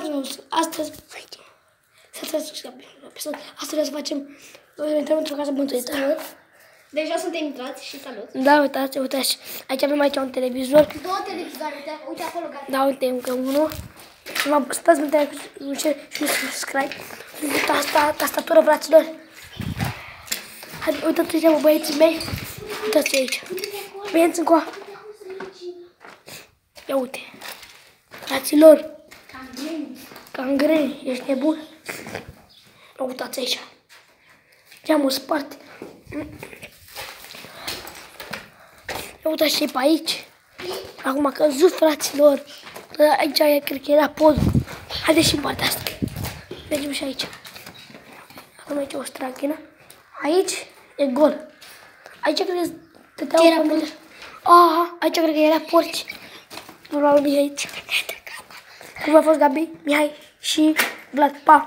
Astăzi, astăzi, astăzi o să facem, intrăm într-o casă bântuită. Deja suntem intrați și salut. Da, uitați, uitați, aici avem aici un televizor. Două televizoare, uite, uite acolo, gata. Da, uite, încă unul. Și mă stați minte cu un share și un subscribe. Uite asta, tastatură, fraților. Hai, uitați aici, bă, băieții mei. Uitați aici. Veniți încoa. Ia uite. Fraților, cangreni, ești nebun? Ia uitați aici. Geamul spart. Ia uitați ce pe aici. Acum a căzut, fraților. Dar Aici cred că era podul. Haideți și în partea asta. Mergem și aici. Acum aici o straghină. Aici e gol. Aici cred că stăteau era familie. Aha, aici cred că era porci. Probabil e aici. Cum a fost Gabi, Mihai și Vlad. Pa!